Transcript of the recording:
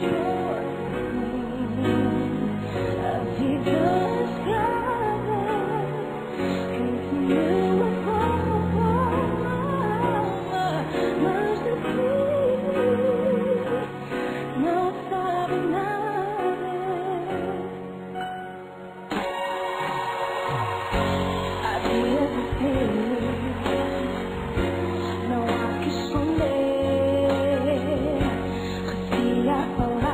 Yeah. Wala,